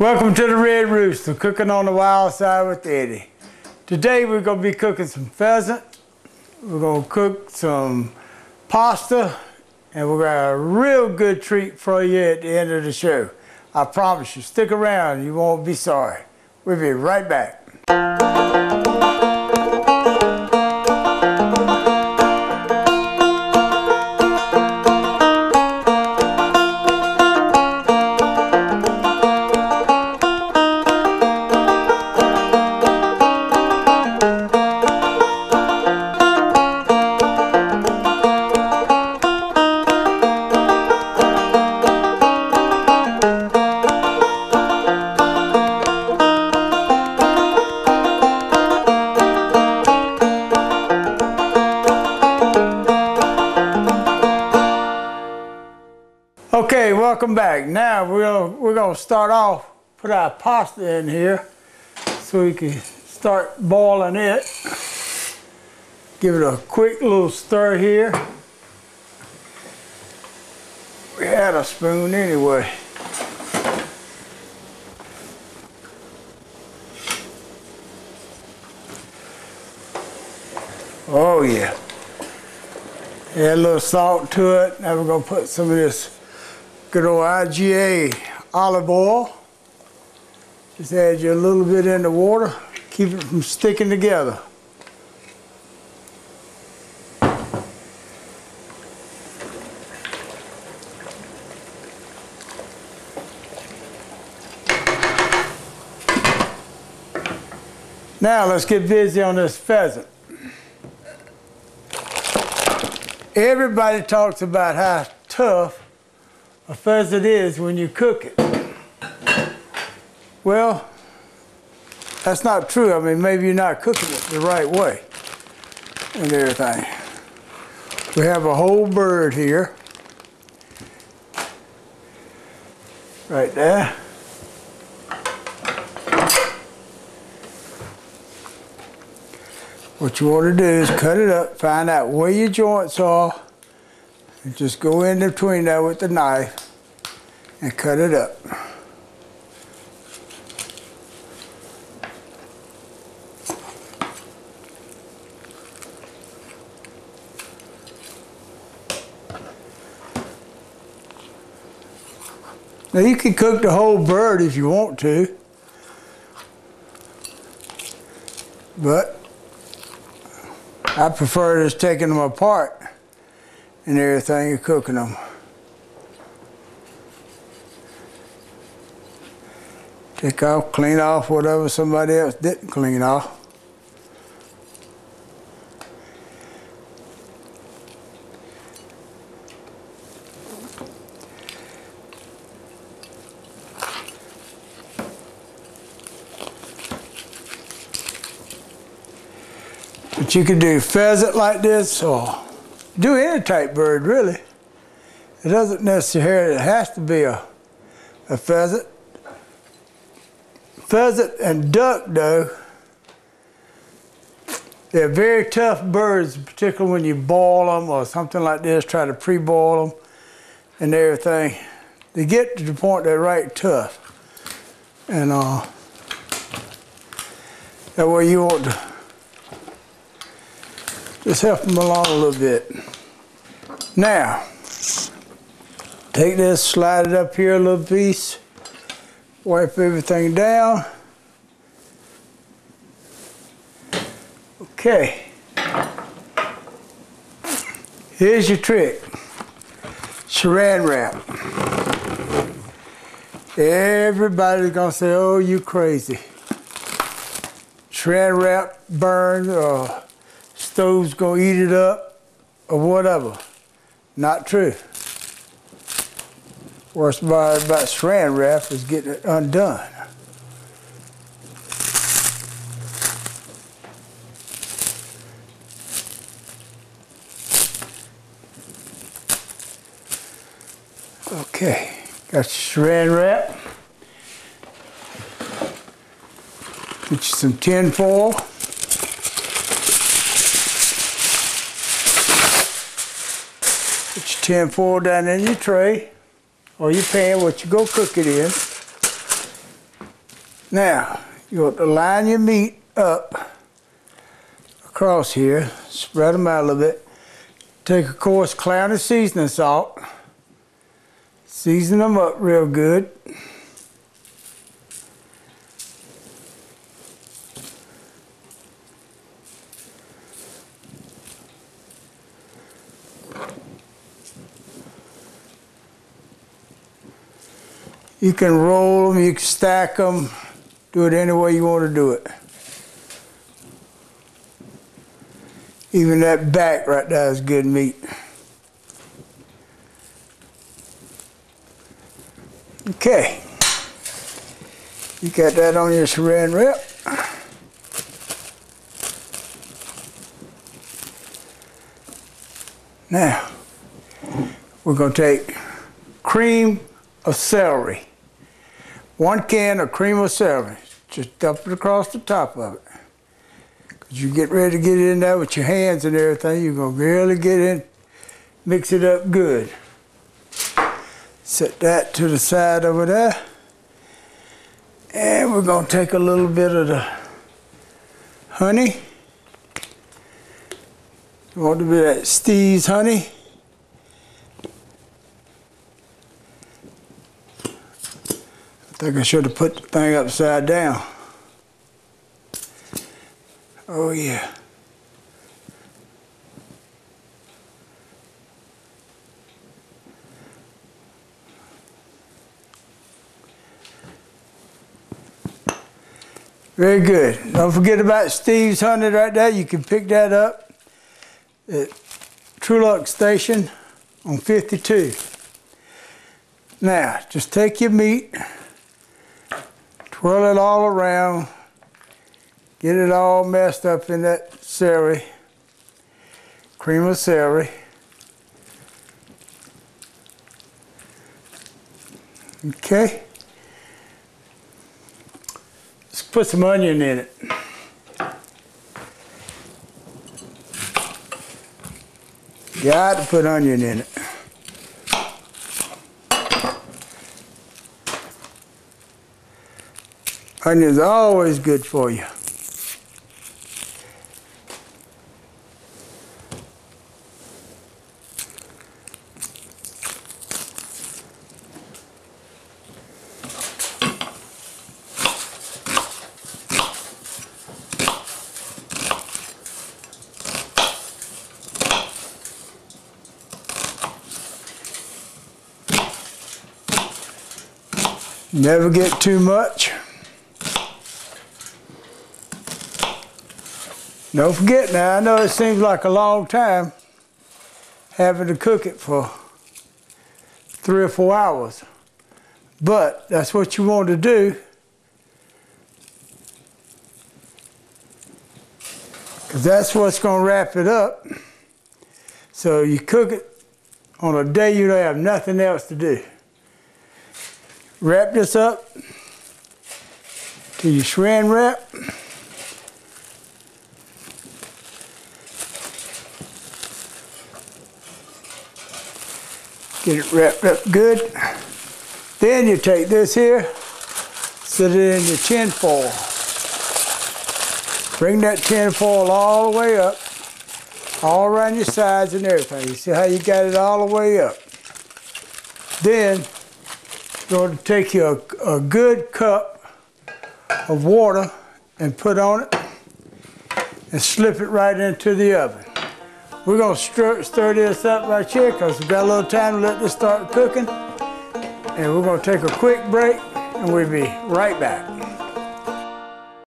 Welcome to the Red Rooster, cooking on the wild side with Eddie. Today we're going to be cooking some pheasant, we're going to cook some pasta, and we're got a real good treat for you at the end of the show. I promise you, stick around, you won't be sorry. We'll be right back. Welcome back. Now we're we're gonna start off, put our pasta in here so we can start boiling it. Give it a quick little stir here. We had a spoon anyway. Oh yeah. Add a little salt to it. Now we're gonna put some of this good old IGA olive oil. Just add you a little bit in the water, keep it from sticking together. Now let's get busy on this pheasant. Everybody talks about how tough a pheasant is when you cook it. Well, that's not true. I mean, maybe you're not cooking it the right way and everything. We have a whole bird here. Right there. What you want to do is cut it up, find out where your joints are, and just go in between there with the knife and cut it up. Now you can cook the whole bird if you want to, but I prefer just taking them apart and everything and cooking them. Take off, clean off whatever somebody else didn't clean off. But you can do pheasant like this or do any type bird really. It doesn't necessarily, it has to be a, a pheasant. Pheasant and duck though, they're very tough birds, particularly when you boil them or something like this, try to pre-boil them and everything. They get to the point they're right tough. And uh, that way you want to just help them along a little bit. Now, take this, slide it up here a little piece, wipe everything down. Okay. Here's your trick. Saran wrap. Everybody's gonna say, oh, you crazy. Saran wrap burns or stove's gonna eat it up or whatever. Not true. Worst part about saran wrap is getting it undone. Okay, got your saran wrap. Get you some tin foil. Put your tin foil down in your tray or your pan, what you go cook it in. Now, you want to line your meat up across here, spread them out a little bit. Take a coarse clown of seasoning salt, season them up real good. You can roll them, you can stack them, do it any way you want to do it. Even that back right there is good meat. Okay. You got that on your saran wrap. Now, we're going to take cream of celery. One can of cream of celery. Just dump it across the top of it. Cause you get ready to get it in there with your hands and everything, you're gonna really get in, mix it up good. Set that to the side over there. And we're gonna take a little bit of the honey. You want to be that Steve's honey. Think I should have put the thing upside down. Oh yeah. Very good. Don't forget about Steve's honey right there. You can pick that up at Truluck Station on 52. Now, just take your meat, twirl it all around, get it all messed up in that celery, cream of celery. Okay. Let's put some onion in it. Got to put onion in it. Onion's always good for you. Never get too much. Don't forget now, I know it seems like a long time having to cook it for three or four hours, but that's what you want to do. Because that's what's going to wrap it up. So you cook it on a day you don't have nothing else to do wrap this up to your saran wrap. Get it wrapped up good. Then you take this here, set it in your tin foil. Bring that tin foil all the way up, all around your sides and everything. You see how you got it all the way up. Then going to take you a, a good cup of water and put on it and slip it right into the oven. We're to stir, stir this up right here because we've got a little time to let this start cooking. And we're going to take a quick break and we'll be right back.